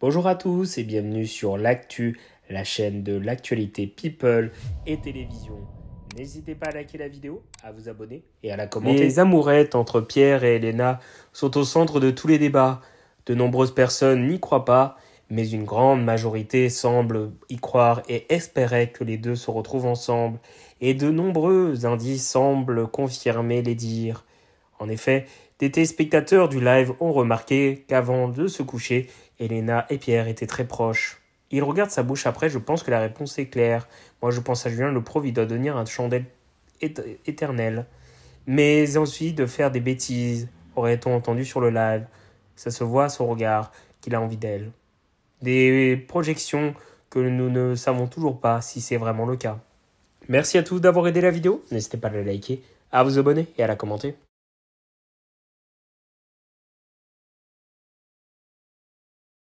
Bonjour à tous et bienvenue sur l'actu, la chaîne de l'actualité people et télévision. N'hésitez pas à liker la vidéo, à vous abonner et à la commenter. Les amourettes entre Pierre et Elena sont au centre de tous les débats. De nombreuses personnes n'y croient pas, mais une grande majorité semble y croire et espérait que les deux se retrouvent ensemble, et de nombreux indices semblent confirmer les dires. En effet, des téléspectateurs du live ont remarqué qu'avant de se coucher, Elena et Pierre étaient très proches. Il regarde sa bouche après, je pense que la réponse est claire. Moi, je pense à Julien le prof, il doit devenir un chandelle éternel. Mais ensuite, de faire des bêtises, aurait-on entendu sur le live. Ça se voit à son regard qu'il a envie d'elle. Des projections que nous ne savons toujours pas si c'est vraiment le cas. Merci à tous d'avoir aidé la vidéo. N'hésitez pas à la liker, à vous abonner et à la commenter.